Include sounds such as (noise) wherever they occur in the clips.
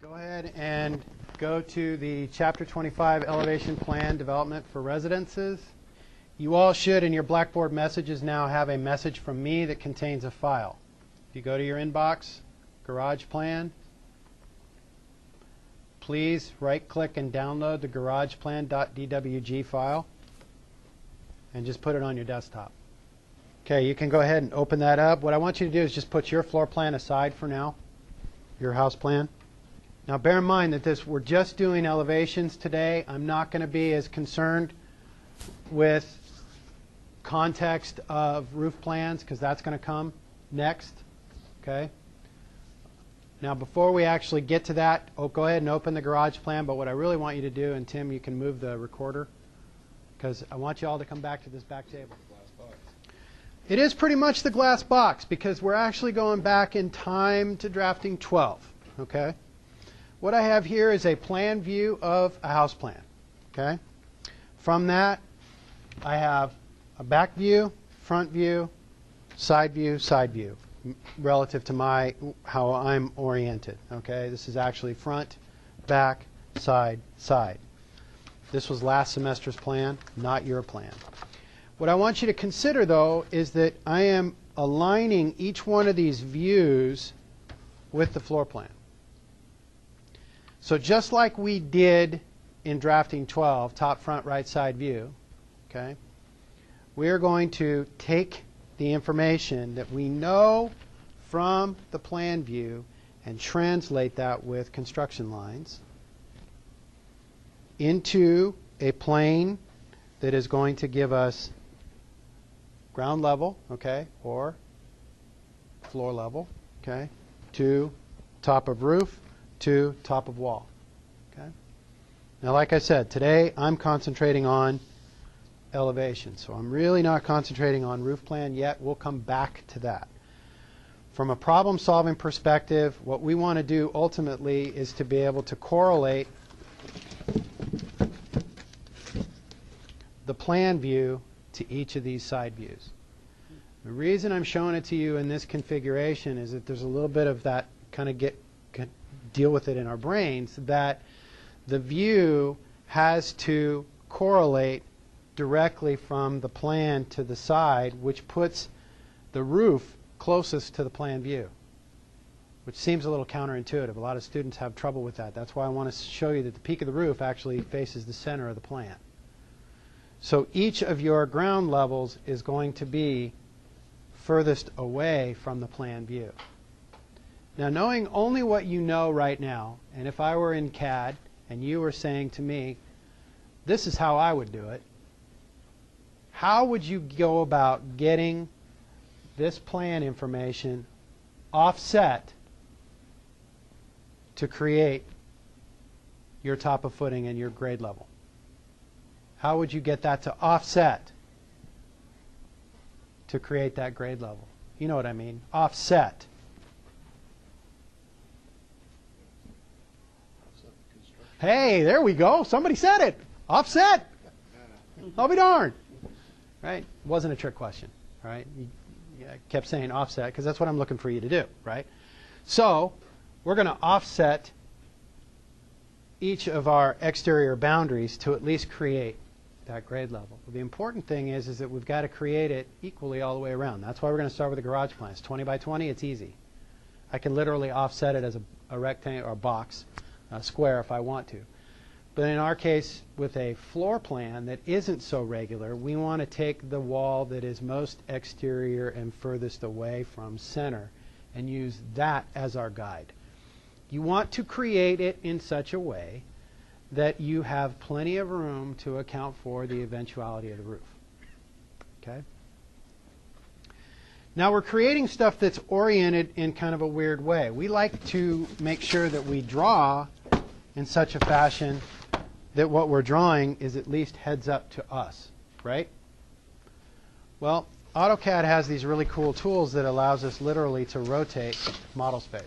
Go ahead and go to the Chapter 25 Elevation Plan Development for Residences. You all should, in your Blackboard messages now, have a message from me that contains a file. If you go to your inbox, Garage Plan, please right-click and download the garageplan.dwg file and just put it on your desktop. Okay, you can go ahead and open that up. What I want you to do is just put your floor plan aside for now, your house plan. Now bear in mind that this we're just doing elevations today. I'm not going to be as concerned with context of roof plans because that's going to come next. Okay? Now before we actually get to that, oh, go ahead and open the garage plan, but what I really want you to do, and Tim, you can move the recorder because I want you all to come back to this back table. It is pretty much the glass box because we're actually going back in time to drafting 12. Okay? What I have here is a plan view of a house plan. Okay? From that, I have a back view, front view, side view, side view, relative to my how I'm oriented. Okay? This is actually front, back, side, side. This was last semester's plan, not your plan. What I want you to consider, though, is that I am aligning each one of these views with the floor plan. So just like we did in drafting 12, top, front, right side view, okay, we are going to take the information that we know from the plan view and translate that with construction lines into a plane that is going to give us ground level, okay, or floor level, okay, to top of roof, to top of wall, okay. Now, like I said, today I'm concentrating on elevation, so I'm really not concentrating on roof plan yet. We'll come back to that. From a problem-solving perspective, what we want to do ultimately is to be able to correlate the plan view to each of these side views. The reason I'm showing it to you in this configuration is that there's a little bit of that kind of get deal with it in our brains that the view has to correlate directly from the plan to the side, which puts the roof closest to the plan view, which seems a little counterintuitive. A lot of students have trouble with that. That's why I want to show you that the peak of the roof actually faces the center of the plan. So each of your ground levels is going to be furthest away from the plan view. Now, knowing only what you know right now, and if I were in CAD and you were saying to me, this is how I would do it, how would you go about getting this plan information offset to create your top of footing and your grade level? How would you get that to offset to create that grade level? You know what I mean. Offset. Hey, there we go. Somebody said it. Offset. I'll be darned. Right? Wasn't a trick question. Right? You, you kept saying offset because that's what I'm looking for you to do. Right? So we're going to offset each of our exterior boundaries to at least create that grade level. The important thing is, is that we've got to create it equally all the way around. That's why we're going to start with the garage plan. It's 20 by 20. It's easy. I can literally offset it as a, a rectangle or a box, a square if I want to. But in our case, with a floor plan that isn't so regular, we want to take the wall that is most exterior and furthest away from center and use that as our guide. You want to create it in such a way that you have plenty of room to account for the eventuality of the roof. Okay? Now we're creating stuff that's oriented in kind of a weird way. We like to make sure that we draw in such a fashion that what we're drawing is at least heads up to us, right? Well, AutoCAD has these really cool tools that allows us literally to rotate model space.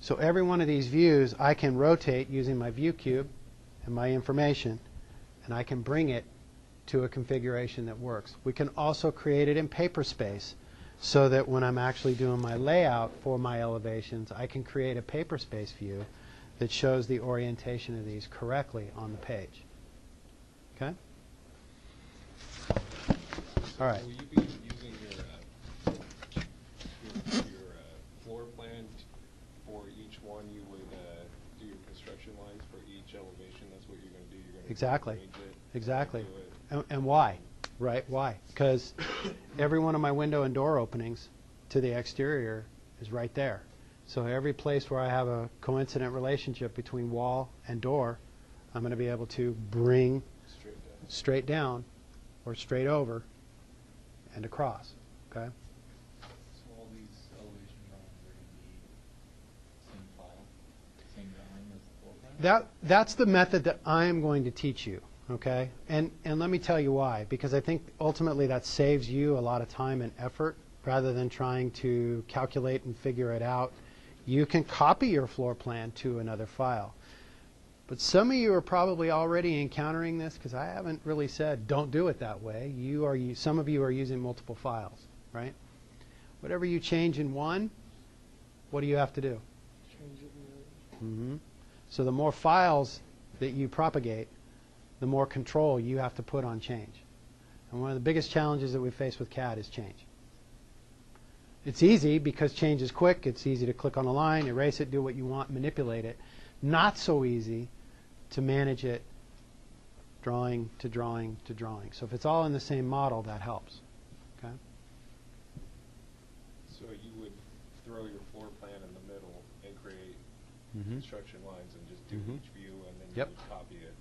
So every one of these views I can rotate using my view cube and my information, and I can bring it to a configuration that works. We can also create it in paper space so that when I'm actually doing my layout for my elevations, I can create a paper space view that shows the orientation of these correctly on the page. Okay? All right. Will you be using your, uh, your, your uh, floor plan for each one? You would uh, do your construction lines for each elevation? That's what you're going to do? You're going to Exactly. Exactly. And, and why? Right? Why? Because every one of my window and door openings to the exterior is right there. So every place where I have a coincident relationship between wall and door, I'm going to be able to bring Straight down? straight down or straight over and across. Okay? So all these elevation drawings are gonna be same file, same drawing as the floor plan? That, that's the method that I am going to teach you, okay? And, and let me tell you why. Because I think ultimately that saves you a lot of time and effort rather than trying to calculate and figure it out. You can copy your floor plan to another file. But some of you are probably already encountering this because I haven't really said don't do it that way. You are, some of you are using multiple files, right? Whatever you change in one, what do you have to do? hmm So the more files that you propagate, the more control you have to put on change. And one of the biggest challenges that we face with CAD is change. It's easy because change is quick. It's easy to click on a line, erase it, do what you want, manipulate it. Not so easy to manage it drawing to drawing to drawing. So if it's all in the same model, that helps. Okay? So you would throw your floor plan in the middle and create Mm-hmm. construction lines and just do Mhm. each view and then you would copy it?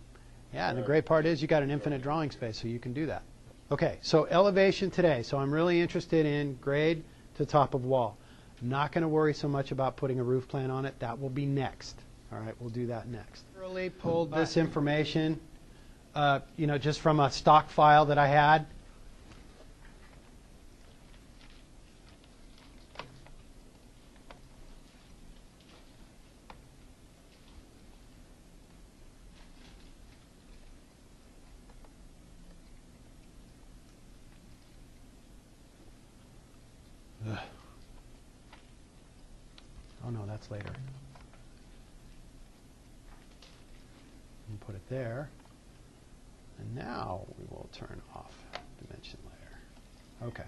Yeah, and the great part is you got an infinite drawing space, so you can do that. Okay, so elevation today. So I'm really interested in grade to top of wall. Not going to worry so much about putting a roof plan on it. That will be next. All right, we'll do that next. Really pulled this information, uh, you know, just from a stock file that I had. Ugh. Oh no, that's later. And put it there. And now we will turn off dimension layer. Okay.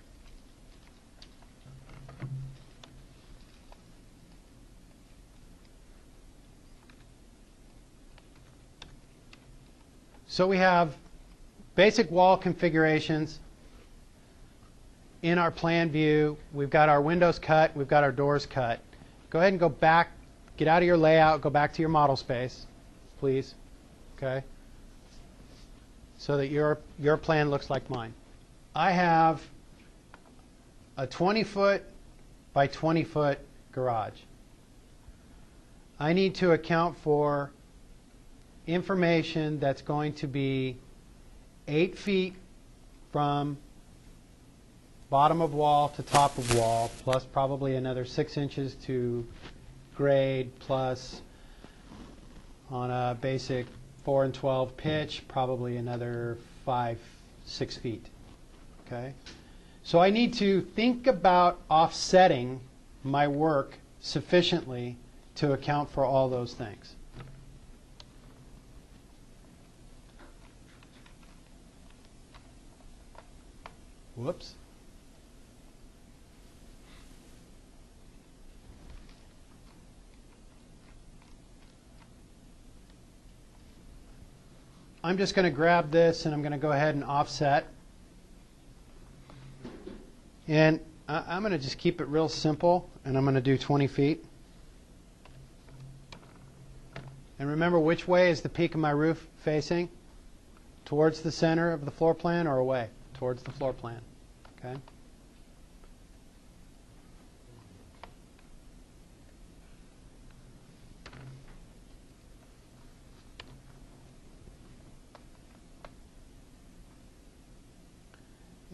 So we have basic wall configurations in our plan view, we've got our windows cut, we've got our doors cut. Go ahead and go back, get out of your layout, go back to your model space, please. Okay? So that your, your plan looks like mine. I have a 20 foot by 20 foot garage. I need to account for information that's going to be eight feet from bottom of wall to top of wall, plus probably another six inches to grade, plus on a basic 4 and 12 pitch, probably another 5, 6 feet. Okay? So I need to think about offsetting my work sufficiently to account for all those things. Whoops. I'm just going to grab this and I'm going to go ahead and offset. And I'm going to just keep it real simple and I'm going to do 20 feet. And remember, which way is the peak of my roof facing? Towards the center of the floor plan or away? Towards the floor plan. Okay?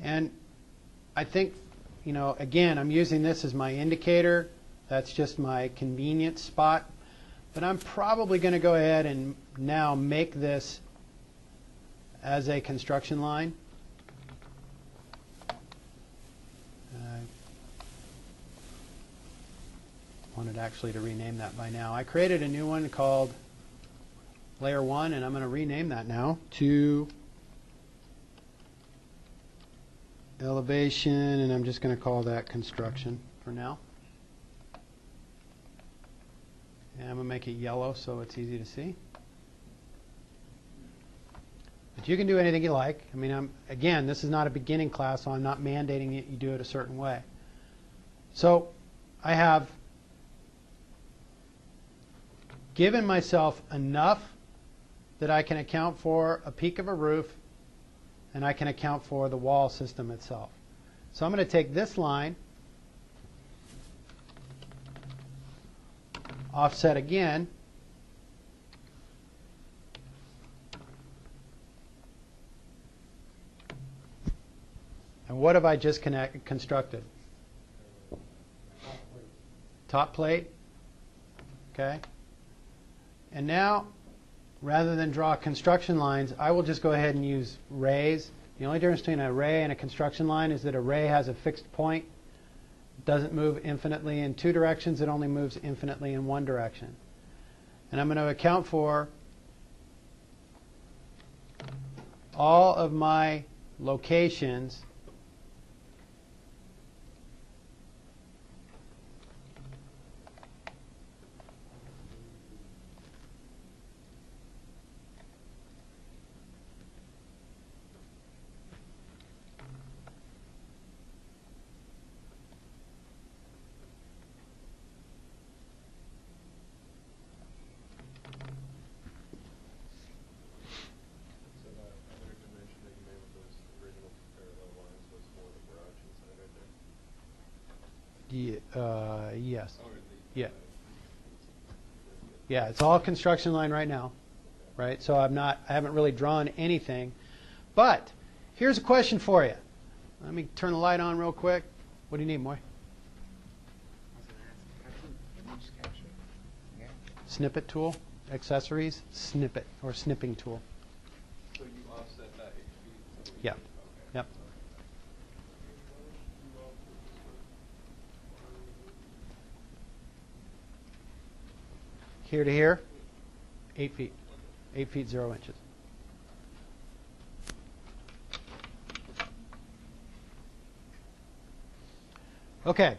And I think, you know, again, I'm using this as my indicator. That's just my convenience spot. But I'm probably going to go ahead and now make this as a construction line. Wanted actually to rename that by now. I created a new one called Layer 1, and I'm going to rename that now to Elevation, and I'm just going to call that Construction for now. And I'm going to make it yellow so it's easy to see. But you can do anything you like. I mean, I'm, again, this is not a beginning class, so I'm not mandating it you do it a certain way. So I have given myself enough that I can account for a peak of a roof and I can account for the wall system itself. So I'm going to take this line, offset again, and what have I just connect, constructed? Top plate. Okay. And now, rather than draw construction lines, I will just go ahead and use rays. The only difference between a ray and a construction line is that a ray has a fixed point, doesn't move infinitely in two directions, it only moves infinitely in one direction. And I'm going to account for all of my locations So that other dimension that you made with those original parallel lines was for the garage inside right there? Ye- uh, yes. Or the, Yeah. uh, Yeah, it's all construction line right now, right? So I'm not, I haven't really drawn anything. But here's a question for you. Let me turn the light on real quick. What do you need, Moy? Snippet tool, accessories, snippet, or snipping tool. So you offset that eight feet? so we- Yeah. Okay. Yep. Here to here, eight feet. Eight feet, zero inches. Okay.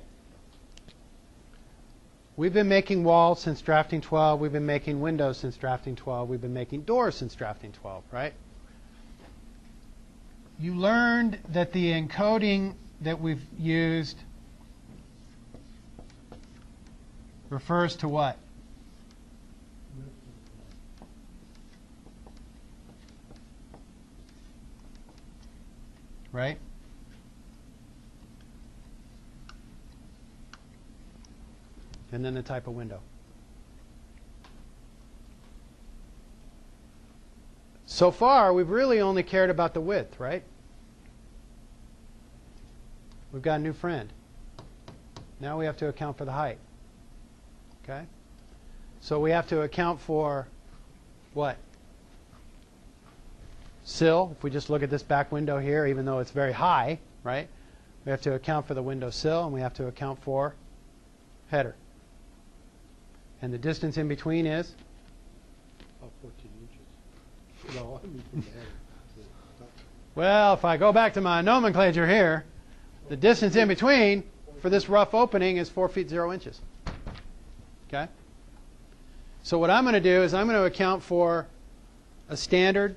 We've been making walls since drafting 12. We've been making windows since drafting 12. We've been making doors since drafting 12, right? You learned that the encoding that we've used refers to what? Right? And then the type of window. So far, we've really only cared about the width, right? We've got a new friend. Now we have to account for the height. Okay? So we have to account for what? Sill. If we just look at this back window here, even though it's very high, right? We have to account for the window sill and we have to account for header. And the distance in between is? About 14 inches. (laughs) No, I mean from the head to the top. Well, if I go back to my nomenclature here, the distance in between for this rough opening is 4 feet 0 inches. Okay? So what I'm going to do is I'm going to account for a standard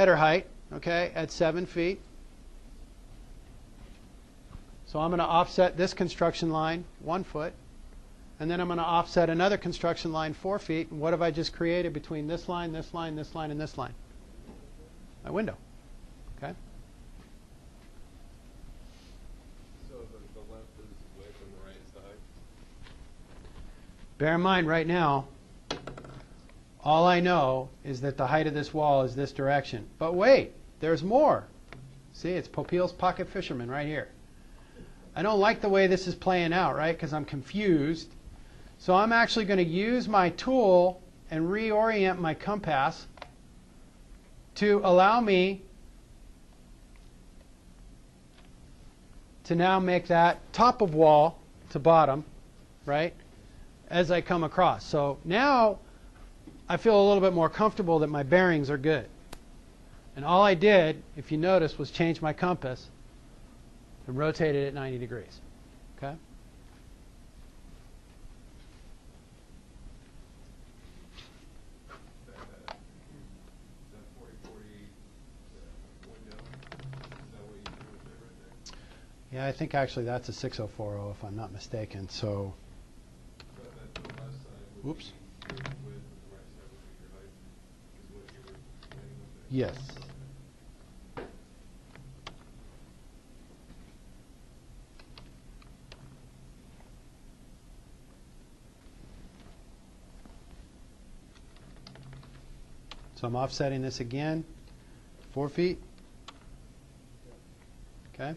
header height, okay, at 7 feet. So I'm going to offset this construction line 1 foot. And then I'm going to offset another construction line 4 feet. And what have I just created between this line, this line, this line, and this line? My window. Okay? So the, the left is width and the right is height? Bear in mind, right now, all I know is that the height of this wall is this direction. But wait, there's more. See, it's Popeil's Pocket Fisherman right here. I don't like the way this is playing out, right? Because I'm confused. So I'm actually going to use my tool and reorient my compass to allow me to now make that top of wall to bottom right? As I come across. So now I feel a little bit more comfortable that my bearings are good. And all I did, if you notice, was change my compass and rotate it at 90 degrees. Okay? Yeah, I think actually that's a 6040 if I'm not mistaken. So, So that, the left side would be Whoops. your width, and the right side would be your height, is what you were saying with it? Yes. So I'm offsetting this again, four feet. Okay.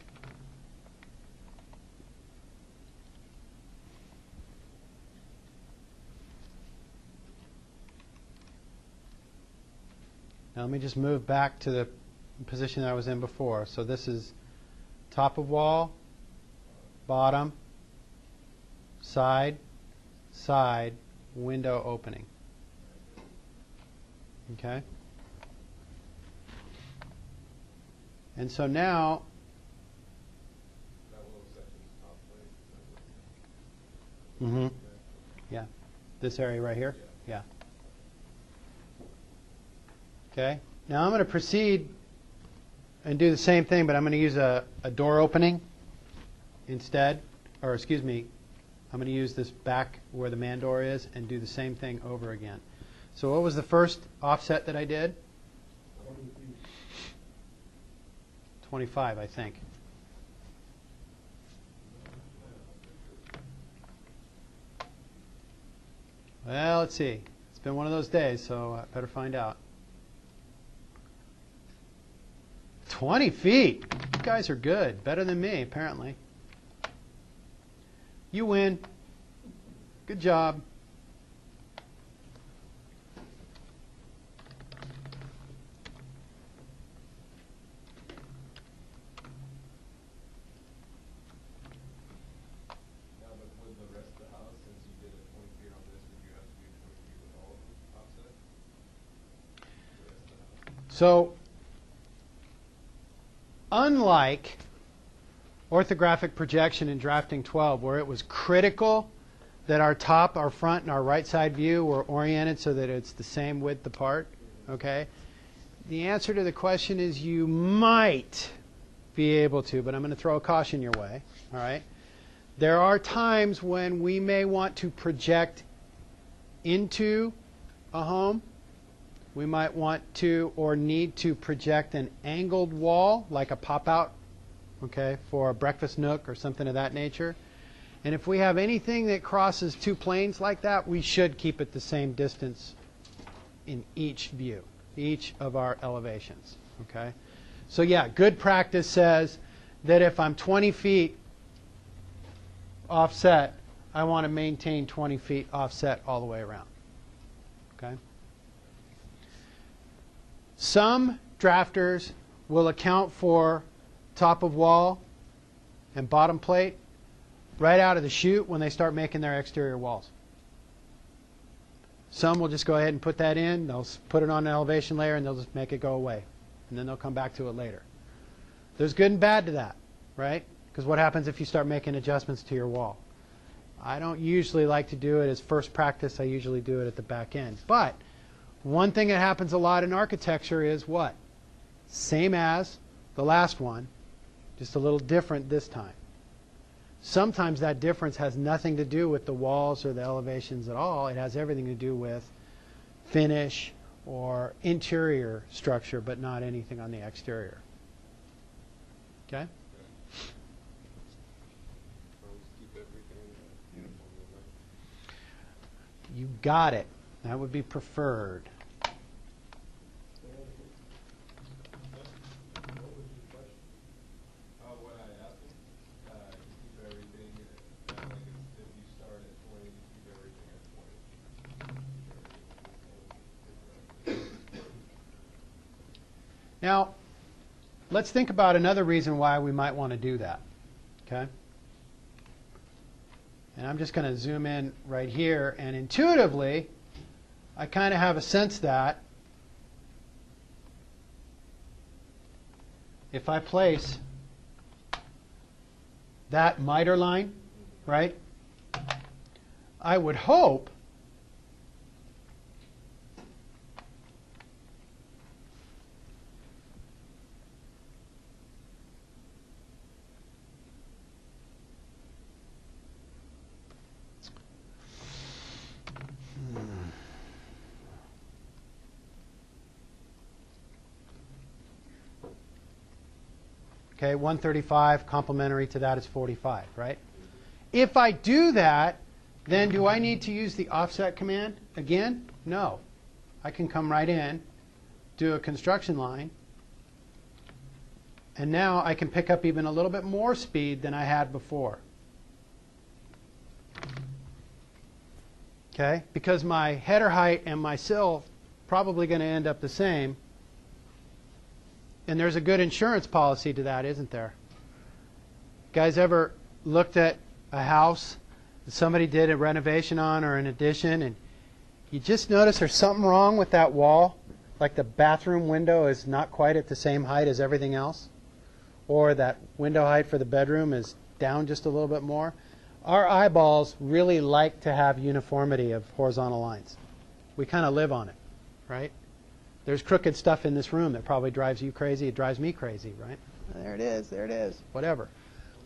Me just move back to the position I was in before. So this is top of wall, bottom, side, side, window opening. Okay? And so now, mhm, yeah, this area right here? Yeah. Okay, now I'm going to proceed and do the same thing, but I'm going to use a, a door opening instead, or excuse me, I'm going to use this back where the man door is and do the same thing over again. So what was the first offset that I did? 25, I think. Well, let's see. It's been one of those days, so I better find out. 20 feet. You guys are good. Better than me, apparently. You win. Good job. So, unlike orthographic projection in drafting 12, where it was critical that our top, our front, and our right side view were oriented so that it's the same width apart, okay? The answer to the question is you might be able to, but I'm going to throw a caution your way, all right? There are times when we may want to project into a home we might want to or need to project an angled wall, like a pop out, okay, for a breakfast nook or something of that nature. And if we have anything that crosses two planes like that, we should keep it the same distance in each view, each of our elevations, okay? So, yeah, good practice says that if I'm 20 feet offset, I want to maintain 20 feet offset all the way around, okay? Some drafters will account for top of wall and bottom plate right out of the chute when they start making their exterior walls. Some will just go ahead and put that in, they'll put it on an elevation layer and they'll just make it go away. And then they'll come back to it later. There's good and bad to that, right? Because what happens if you start making adjustments to your wall? I don't usually like to do it as first practice, I usually do it at the back end. But one thing that happens a lot in architecture is what? Same as the last one, just a little different this time. Sometimes that difference has nothing to do with the walls or the elevations at all. It has everything to do with finish or interior structure, but not anything on the exterior. Okay? You got it. That would be preferred. Uh, what I asked him, uh, to keep everything, uh, like if if you start at twenty, you keep everything at twenty. Keep everything the same. Now, let's think about another reason why we might want to do that. Okay? And I'm just going to zoom in right here. And intuitively, I kind of have a sense that if I place that miter line, right, I would hope Okay, 135 complementary to that is 45, right? If I do that, then do I need to use the offset command again? No. I can come right in, do a construction line, and now I can pick up even a little bit more speed than I had before. Okay? Because my header height and my sill probably going to end up the same. And there's a good insurance policy to that, isn't there? Guys ever looked at a house that somebody did a renovation on or an addition and you just notice there's something wrong with that wall? Like the bathroom window is not quite at the same height as everything else? Or that window height for the bedroom is down just a little bit more? Our eyeballs really like to have uniformity of horizontal lines. We kind of live on it, right? There's crooked stuff in this room that probably drives you crazy. It drives me crazy, right? There it is. There it is. Whatever.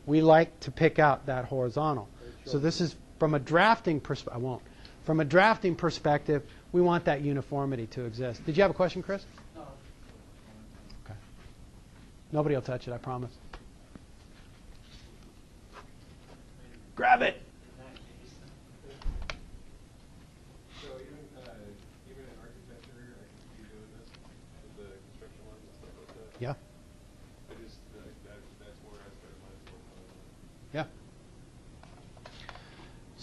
We like to pick out that horizontal. So this is from a drafting perspective. I won't. From a drafting perspective, we want that uniformity to exist. Did you have a question, Chris? No. Okay. Nobody will touch it. I promise. Grab it. So even, uh, even in architecture, I can see you doing this, with the construction lines and stuff like that. Yeah. I just, uh, that, that's where I started my work on. Yeah.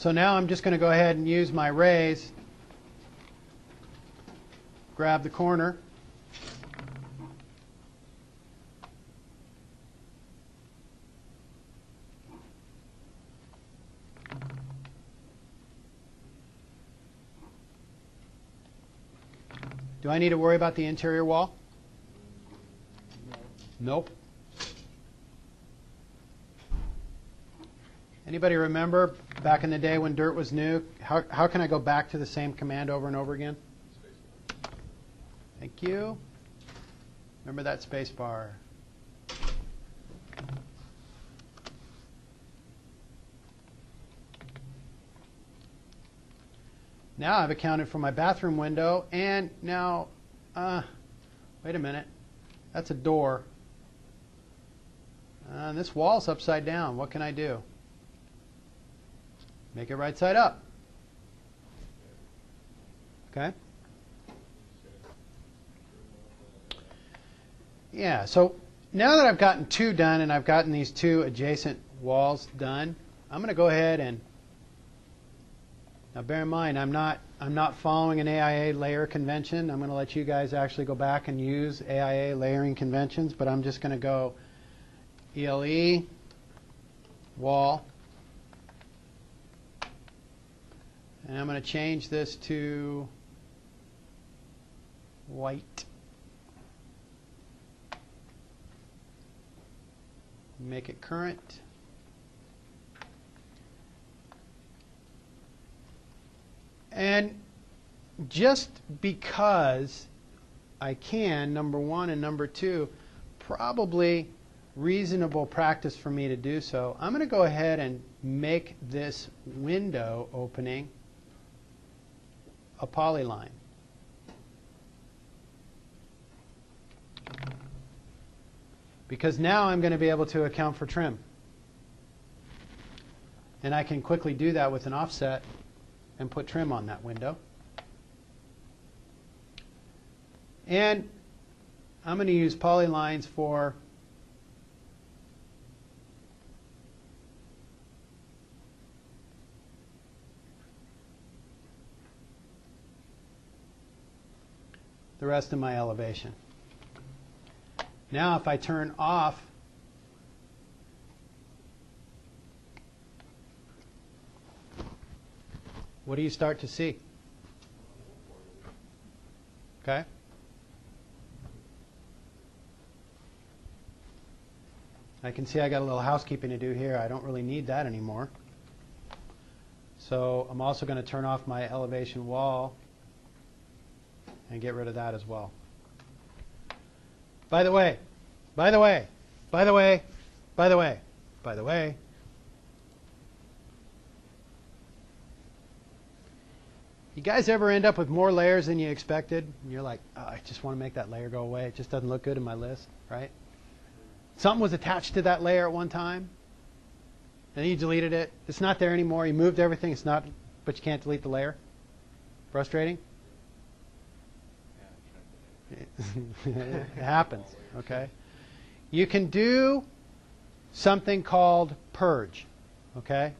So now I'm just going to go ahead and use my rays. Grab the corner. Do I need to worry about the interior wall? Nope. Anybody remember back in the day when dirt was new? How, how can I go back to the same command over and over again? Thank you. Remember that space bar. Now I've accounted for my bathroom window, and now, uh, wait a minute. That's a door. Uh, this wall's upside down. What can I do? Make it right side up. Okay? Yeah, so now that I've gotten two done and I've gotten these two adjacent walls done, I'm going to go ahead and now bear in mind I'm not I'm not following an AIA layer convention. I'm going to let you guys actually go back and use AIA layering conventions, but I'm just going to go ELE wall and I'm going to change this to white. Make it current. And just because I can, number one, and number two, probably reasonable practice for me to do so, I'm going to go ahead and make this window opening a polyline. Because now I'm going to be able to account for trim. And I can quickly do that with an offset and put trim on that window. And I'm going to use polylines for the rest of my elevation. Now if I turn off What do you start to see? Okay? I can see I got a little housekeeping to do here. I don't really need that anymore. So I'm also going to turn off my elevation wall and get rid of that as well. By the way, by the way, by the way, by the way, by the way, you guys ever end up with more layers than you expected? And you're like, oh, I just want to make that layer go away. It just doesn't look good in my list, right? Something was attached to that layer at one time, and you deleted it. It's not there anymore. You moved everything. It's not, but you can't delete the layer. Frustrating. Yeah, I tried that. (laughs) it happens. Okay. You can do something called purge. Okay.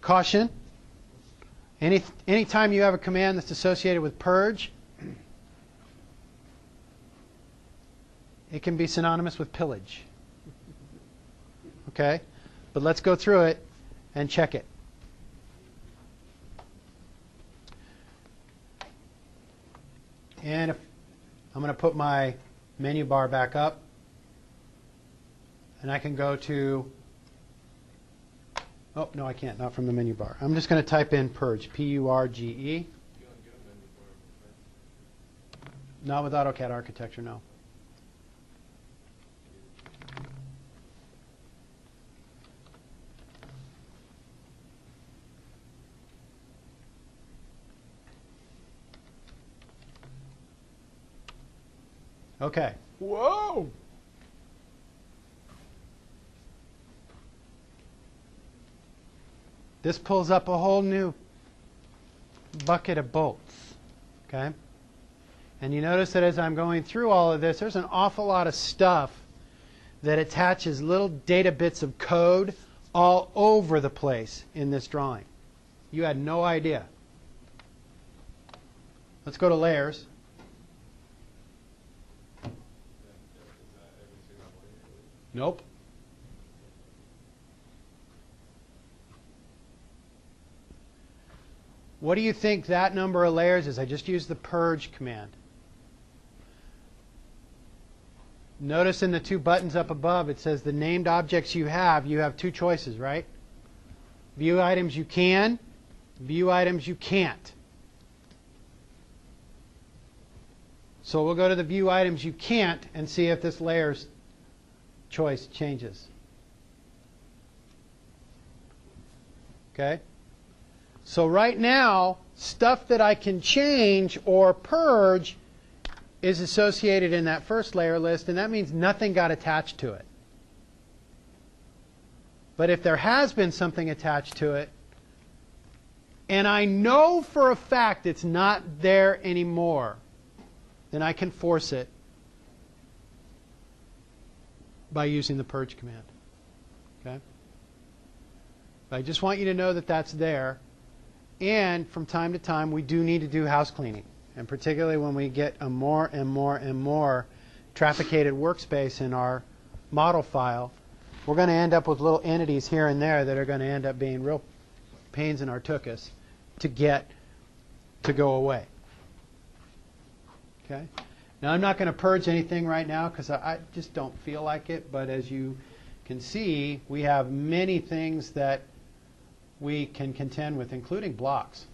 Caution. Any anytime you have a command that's associated with purge, it can be synonymous with pillage. Okay. But let's go through it and check it. And if I'm going to put my menu bar back up. And I can go to, oh, no, I can't, not from the menu bar. I'm just going to type in purge, P-U-R-G-E. Not with AutoCAD architecture, no. Okay. Whoa! This pulls up a whole new bucket of bolts. Okay? And you notice that as I'm going through all of this, there's an awful lot of stuff that attaches little data bits of code all over the place in this drawing. You had no idea. Let's go to layers. Nope. What do you think that number of layers is? I just used the purge command. Notice in the two buttons up above, it says the named objects you have, you have two choices, right? View items you can, view items you can't. So we'll go to the view items you can't and see if this layer's choice changes. Okay? So right now, stuff that I can change or purge is associated in that first layer list, and that means nothing got attached to it. But if there has been something attached to it, and I know for a fact it's not there anymore, then I can force it by using the purge command. Okay? But I just want you to know that that's there. And from time to time, we do need to do house cleaning. And particularly when we get a more and more and more trafficated workspace in our model file, we're going to end up with little entities here and there that are going to end up being real pains in our tuchus to get to go away. Okay? Now, I'm not going to purge anything right now because I, I just don't feel like it. But as you can see, we have many things that we can contend with, including blocks.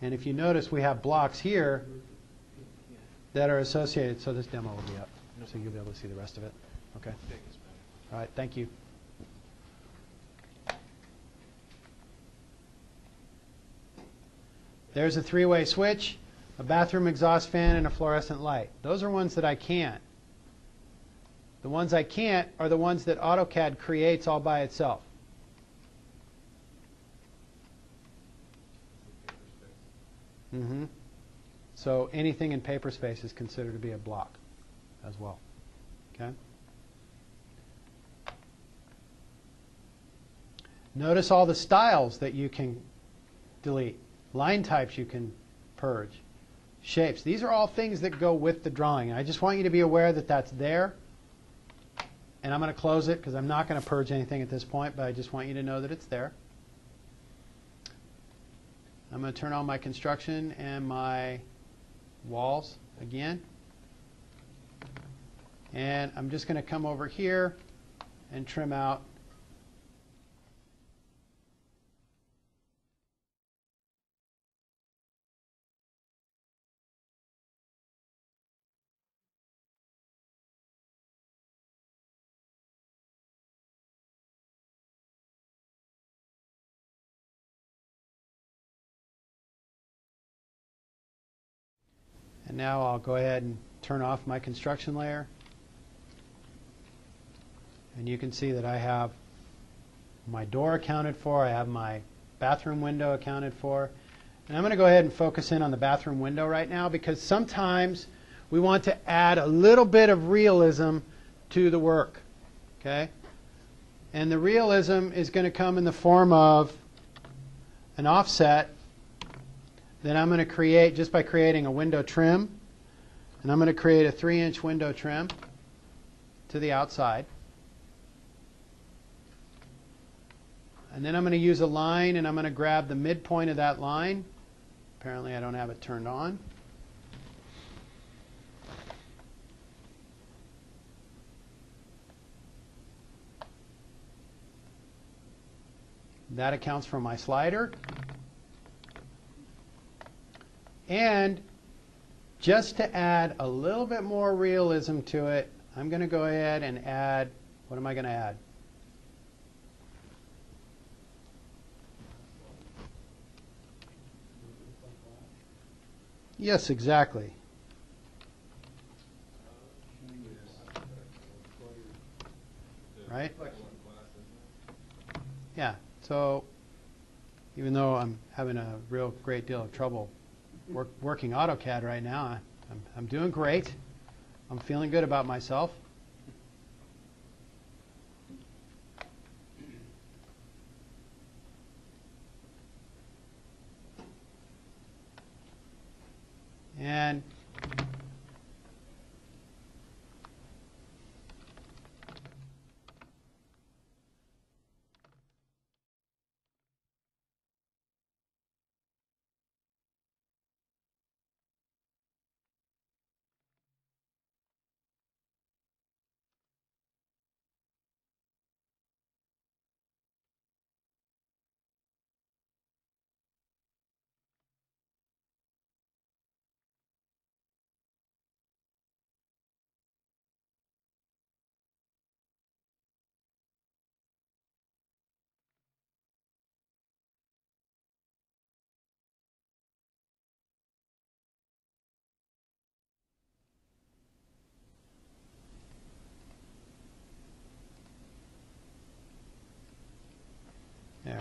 And if you notice, we have blocks here that are associated. So this demo will be up, so you'll be able to see the rest of it. Okay. All right. Thank you. There's a three-way switch, a bathroom exhaust fan, and a fluorescent light. Those are ones that I can't. The ones I can't are the ones that AutoCAD creates all by itself. Mm -hmm. So anything in paper space is considered to be a block as well. Okay? Notice all the styles that you can delete. Line types you can purge. Shapes. These are all things that go with the drawing. I just want you to be aware that that's there and I'm going to close it because I'm not going to purge anything at this point, but I just want you to know that it's there. I'm going to turn on my construction and my walls again. And I'm just going to come over here and trim out now I'll go ahead and turn off my construction layer. And you can see that I have my door accounted for, I have my bathroom window accounted for. And I'm going to go ahead and focus in on the bathroom window right now because sometimes we want to add a little bit of realism to the work. Okay? And the realism is going to come in the form of an offset that I'm going to create just by creating a window trim. And I'm going to create a 3 inch window trim to the outside. And then I'm going to use a line and I'm going to grab the midpoint of that line. Apparently I don't have it turned on. That accounts for my slider. And just to add a little bit more realism to it, I'm going to go ahead and add, what am I going to add? Yes, exactly. Right? Yeah, so even though I'm having a real great deal of trouble work, working AutoCAD right now, I'm, I'm doing great. I'm feeling good about myself. And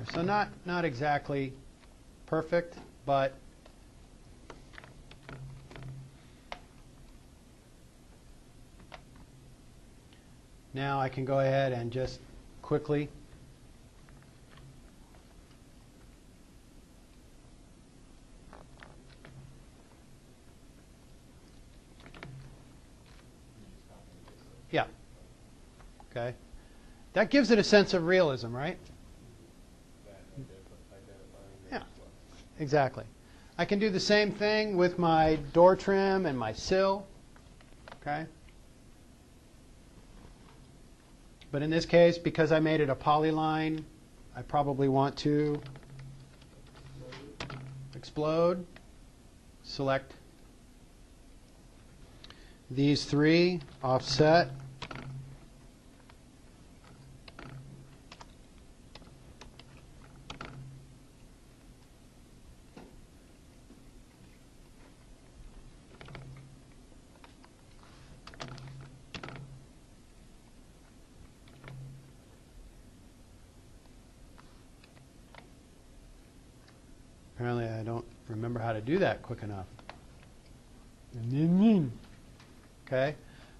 there, so not, not exactly perfect, but now I can go ahead and just quickly Yeah. Okay. That gives it a sense of realism, right? Yeah. Exactly. I can do the same thing with my door trim and my sill. Okay? But in this case, because I made it a polyline, I probably want to explode, select these three, offset, Apparently, I don't remember how to do that quick enough. Okay?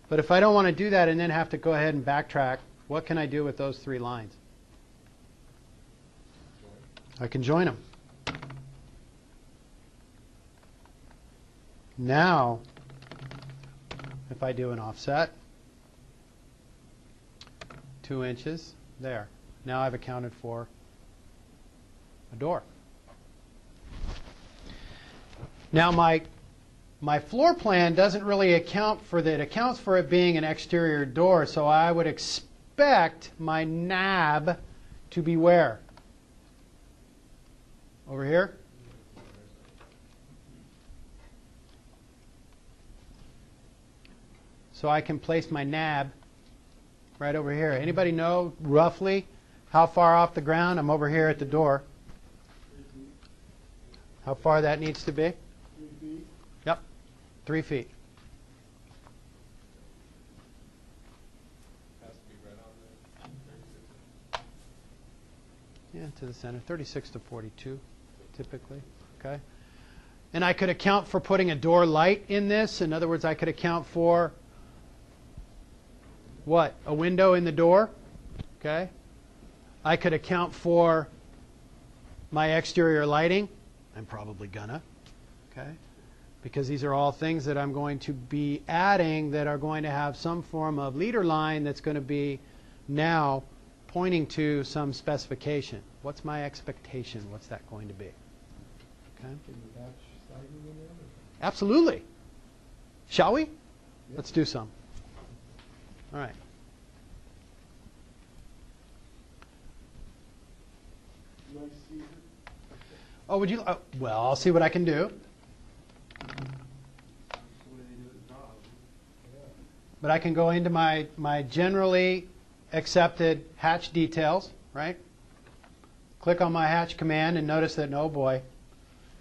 But if I don't want to do that and then have to go ahead and backtrack, what can I do with those three lines? I can join them. Now, if I do an offset, two inches. There. Now I've accounted for a door. Now my my floor plan doesn't really account for that. It accounts for it being an exterior door, so I would expect my knob to be where? Over here? So I can place my knob right over here. Anybody know roughly how far off the ground? I'm over here at the door. How far that needs to be? Three feet? Yep, three feet. Has to be right on the thirty-six. Yeah, to the center, 36 to 42, typically. Okay. And I could account for putting a door light in this. In other words, I could account for what? A window in the door. Okay. I could account for my exterior lighting. I'm probably gonna. Okay. Because these are all things that I'm going to be adding that are going to have some form of leader line that's going to be now pointing to some specification. What's my expectation? What's that going to be? Okay. Can you hatch siding in there? Absolutely. Shall we? Let's do some. All right. Oh, would you? Uh, well, I'll see what I can do. But I can go into my my generally accepted hatch details, right? Click on my hatch command and notice that, oh boy,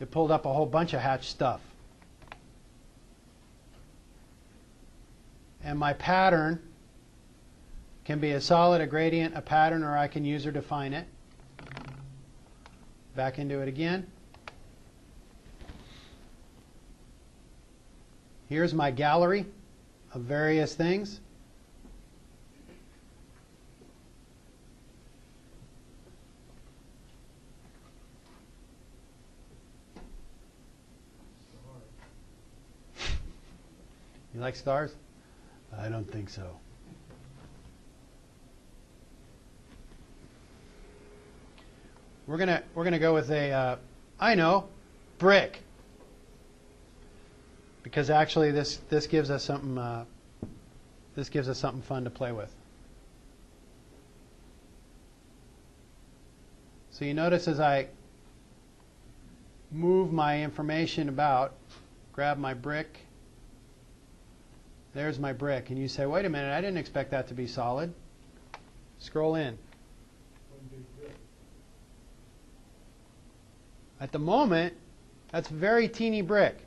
it pulled up a whole bunch of hatch stuff. And my pattern can be a solid, a gradient, a pattern, or I can user define it. Back into it again. Here's my gallery of various things. You like stars? I don't think so. We're gonna we're gonna go with a uh, I know brick because actually this this gives us something uh, this gives us something fun to play with. So you notice as I move my information about, grab my brick. There's my brick, and you say, "Wait a minute! I didn't expect that to be solid." Scroll in. At the moment, that's very teeny brick.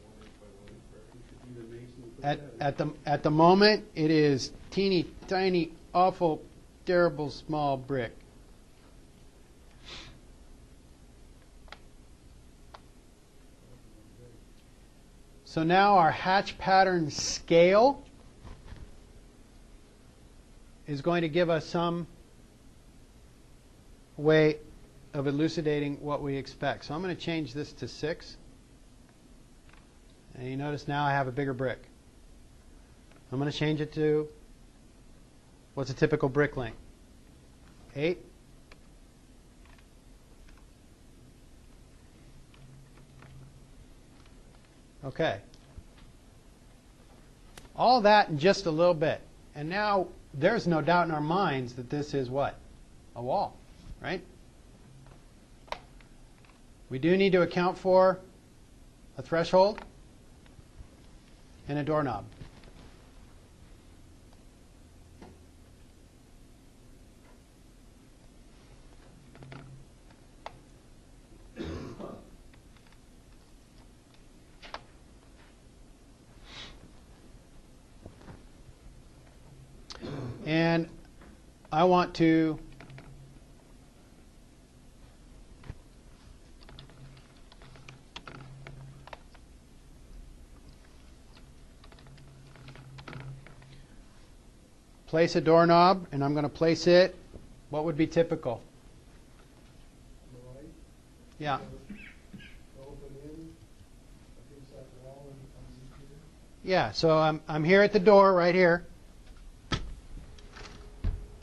One inch by one inch brick. You could be the mason who put At, at the at the moment, it is teeny tiny, awful, terrible small brick. So now our hatch pattern scale is going to give us some way of elucidating what we expect. So I'm going to change this to 6. And you notice now I have a bigger brick. I'm going to change it to what's a typical brick length? 8. Okay. All that in just a little bit. And now there's no doubt in our minds that this is what? A wall, right? We do need to account for a threshold and a doorknob. And I want to place a doorknob, and I'm going to place it, what would be typical? Yeah, Yeah, so I'm, I'm here at the door, right here.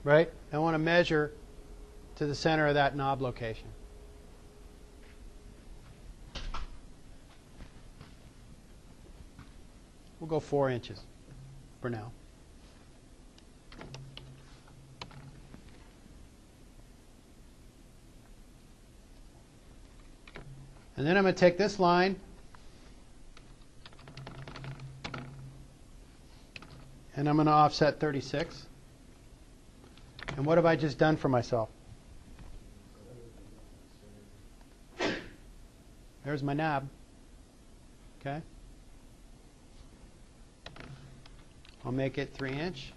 Right? I want to measure to the center of that knob location. We'll go four inches for now. And then I'm going to take this line and I'm going to offset 36. And what have I just done for myself? There's my knob. Okay? I'll make it 3 inch.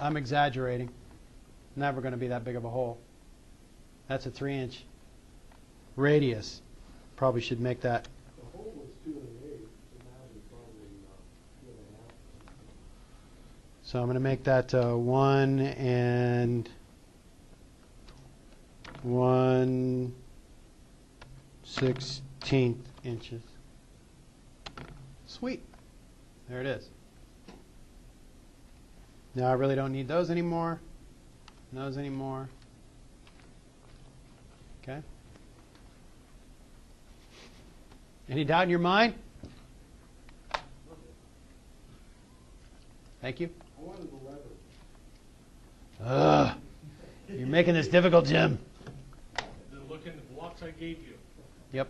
I'm exaggerating. Never going to be that big of a hole. That's a 3 inch radius. Probably should make that The hole was two and an eighth, so now it's probably, uh, two and a half. So I'm going to make that uh, one and one sixteenth inches. Sweet. There it is. Now I really don't need those anymore. Those anymore. Okay. Any doubt in your mind? Thank you. I wanted the lever. Ugh. You're making this difficult, Jim. The look in the blocks I gave you. Yep.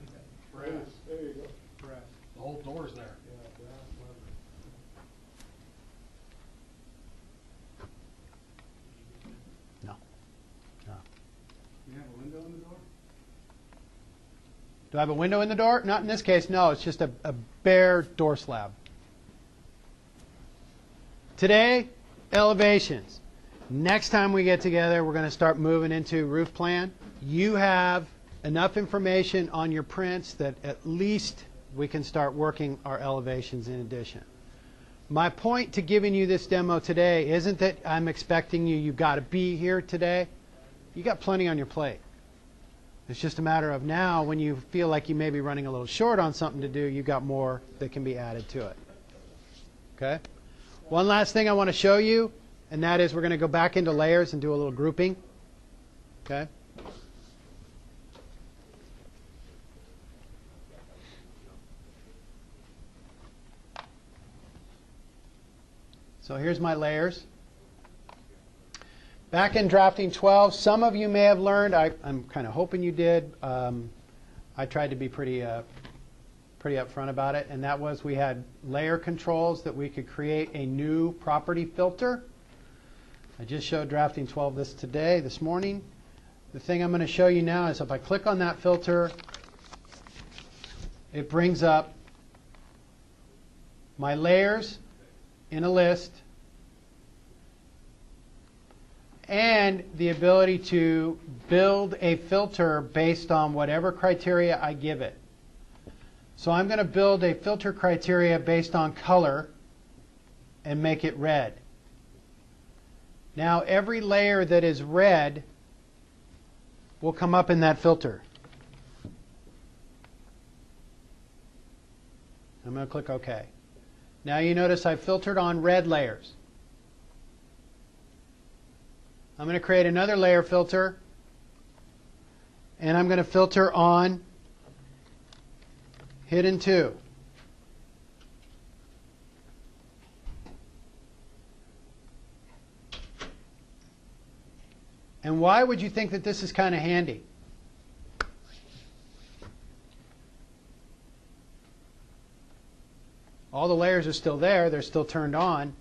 Brass. There you go. Brass. The whole door's there. Yeah, brass lever. No. No. You have a window in the door? Do I have a window in the door? Not in this case, no. It's just a, a bare door slab. Today, elevations. Next time we get together, we're going to start moving into roof plan. You have enough information on your prints that at least we can start working our elevations in addition. My point to giving you this demo today isn't that I'm expecting you, you've got to be here today. You got plenty on your plate. It's just a matter of now, when you feel like you may be running a little short on something to do, you've got more that can be added to it. Okay? One last thing I want to show you, and that is we're going to go back into layers and do a little grouping. Okay? So here's my layers. Back in drafting 12, some of you may have learned, I, I'm kind of hoping you did. Um, I tried to be pretty, uh, pretty upfront about it, and that was we had layer controls that we could create a new property filter. I just showed drafting 12 this today, this morning. The thing I'm going to show you now is if I click on that filter, it brings up my layers in a list and the ability to build a filter based on whatever criteria I give it. So I'm going to build a filter criteria based on color and make it red. Now every layer that is red will come up in that filter. I'm going to click OK. Now you notice I've filtered on red layers. I'm going to create another layer filter and I'm going to filter on hidden 2. And why would you think that this is kind of handy? All the layers are still there, they're still turned on.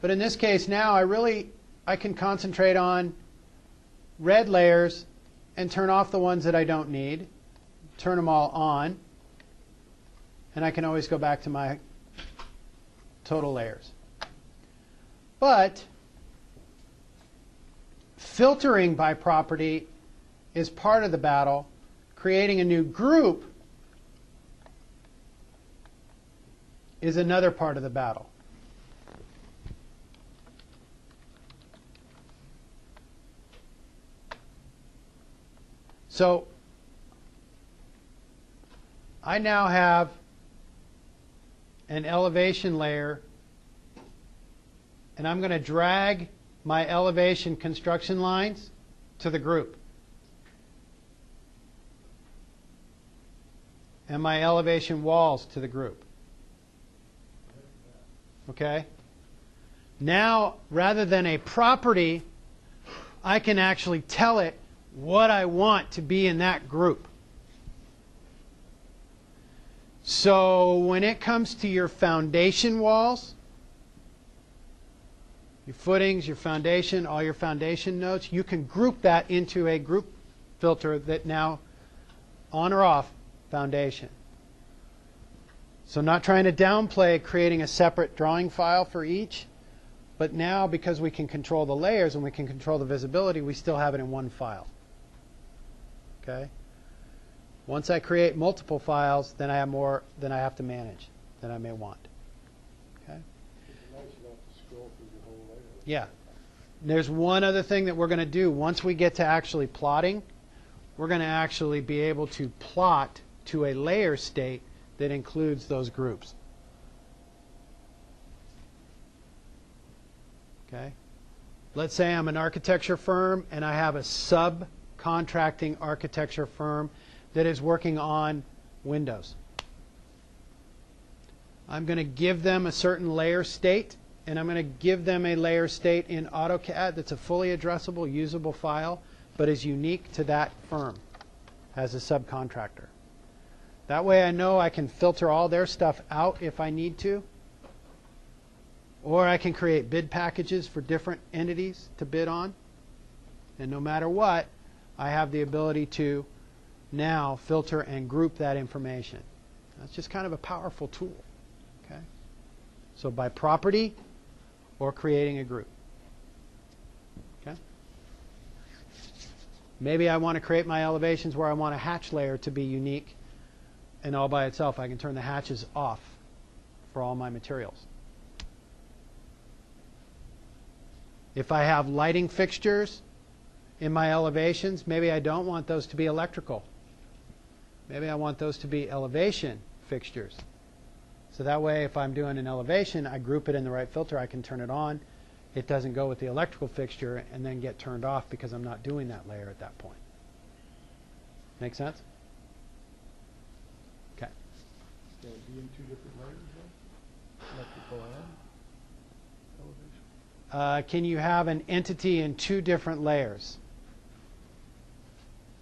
But in this case now I really I can concentrate on red layers and turn off the ones that I don't need, turn them all on, and I can always go back to my total layers. But filtering by property is part of the battle. Creating a new group is another part of the battle. So I now have an elevation layer and I'm going to drag my elevation construction lines to the group. And my elevation walls to the group. Okay? Now, rather than a property, I can actually tell it what I want to be in that group. So when it comes to your foundation walls, your footings, your foundation, all your foundation notes, you can group that into a group filter that now on or off foundation. So not trying to downplay creating a separate drawing file for each, but now because we can control the layers and we can control the visibility, we still have it in one file. Okay? Once I create multiple files, then I have more than I have to manage than I may want. Okay? Yeah. There's one other thing that we're going to do. Once we get to actually plotting, we're going to actually be able to plot to a layer state that includes those groups. Okay? Let's say I'm an architecture firm and I have a subcontracting architecture firm that is working on Windows. I'm going to give them a certain layer state, and I'm going to give them a layer state in AutoCAD that's a fully addressable, usable file, but is unique to that firm as a subcontractor. That way I know I can filter all their stuff out if I need to, or I can create bid packages for different entities to bid on. And no matter what, I have the ability to now filter and group that information. That's just kind of a powerful tool. Okay? So by property or creating a group. Okay? Maybe I want to create my elevations where I want a hatch layer to be unique and all by itself. I can turn the hatches off for all my materials. If I have lighting fixtures in my elevations, maybe I don't want those to be electrical. Maybe I want those to be elevation fixtures. So that way, if I'm doing an elevation, I group it in the right filter, I can turn it on. It doesn't go with the electrical fixture and then get turned off because I'm not doing that layer at that point. Make sense? Okay. Can it be in two different layers then? Electrical and elevation? Uh, can you have an entity in two different layers?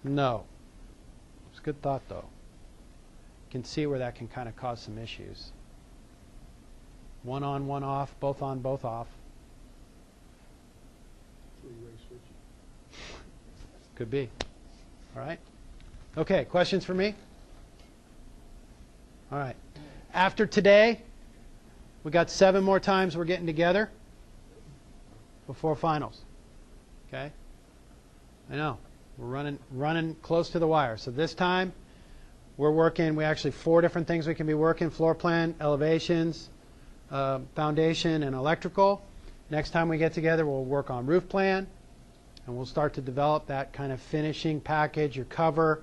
No. Good thought, though. Can see where that can kind of cause some issues. One on, one off, both on, both off. Could be. All right. Okay, questions for me? All right. After today, we got seven more times we're getting together before finals. Okay? I know. We're running running close to the wire. So this time we're working we actually four different things we can be working floor plan, elevations, uh, foundation and electrical. Next time we get together we'll work on roof plan and we'll start to develop that kind of finishing package or cover.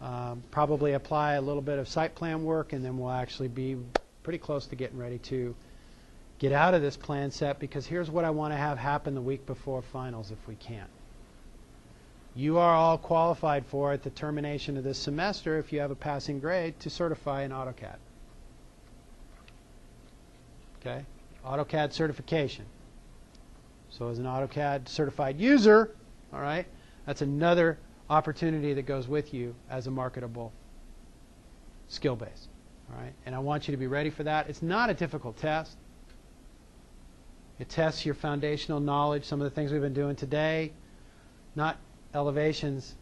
Um, probably apply a little bit of site plan work, and then we'll actually be pretty close to getting ready to get out of this plan set because here's what I want to have happen the week before finals if we can. You are all qualified for at the termination of this semester, if you have a passing grade, to certify in AutoCAD. Okay? AutoCAD certification. So as an AutoCAD certified user, all right, that's another opportunity that goes with you as a marketable skill base. All right, and I want you to be ready for that. It's not a difficult test. It tests your foundational knowledge, some of the things we've been doing today, not elevations,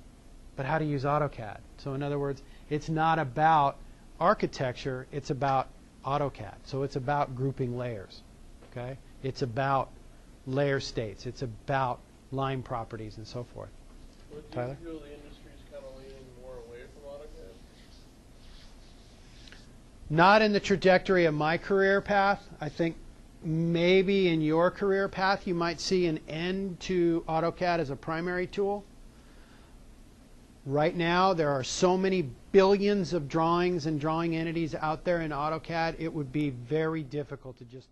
but how to use AutoCAD. So in other words, it's not about architecture, it's about AutoCAD. So it's about grouping layers. Okay? It's about layer states. It's about line properties and so forth. You Tyler? feel the industry's kind of leaning more away from AutoCAD? Not in the trajectory of my career path. I think maybe in your career path you might see an end to AutoCAD as a primary tool. Right now, there are so many billions of drawings and drawing entities out there in AutoCAD, it would be very difficult to just